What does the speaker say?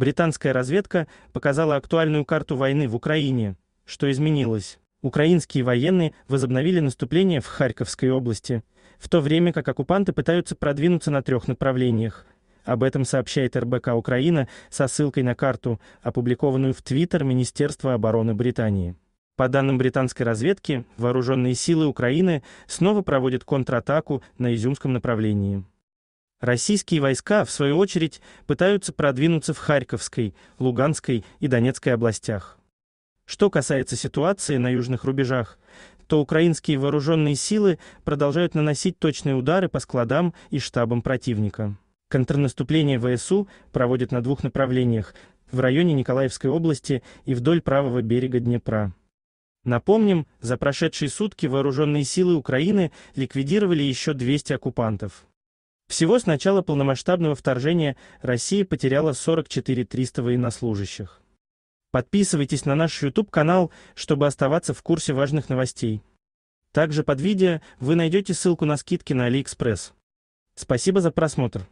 Британская разведка показала актуальную карту войны в Украине. Что изменилось? Украинские военные возобновили наступление в Харьковской области, в то время как оккупанты пытаются продвинуться на трех направлениях. Об этом сообщает РБК Украина со ссылкой на карту, опубликованную в Твиттер Министерства обороны Британии. По данным британской разведки, вооруженные силы Украины снова проводят контратаку на Изюмском направлении. Российские войска, в свою очередь, пытаются продвинуться в Харьковской, Луганской и Донецкой областях. Что касается ситуации на южных рубежах, то украинские вооруженные силы продолжают наносить точные удары по складам и штабам противника. Контрнаступление ВСУ проводят на двух направлениях – в районе Николаевской области и вдоль правого берега Днепра. Напомним, за прошедшие сутки вооруженные силы Украины ликвидировали еще 200 оккупантов. Всего с начала полномасштабного вторжения Россия потеряла 44 300 военнослужащих. Подписывайтесь на наш YouTube-канал, чтобы оставаться в курсе важных новостей. Также под видео вы найдете ссылку на скидки на AliExpress. Спасибо за просмотр.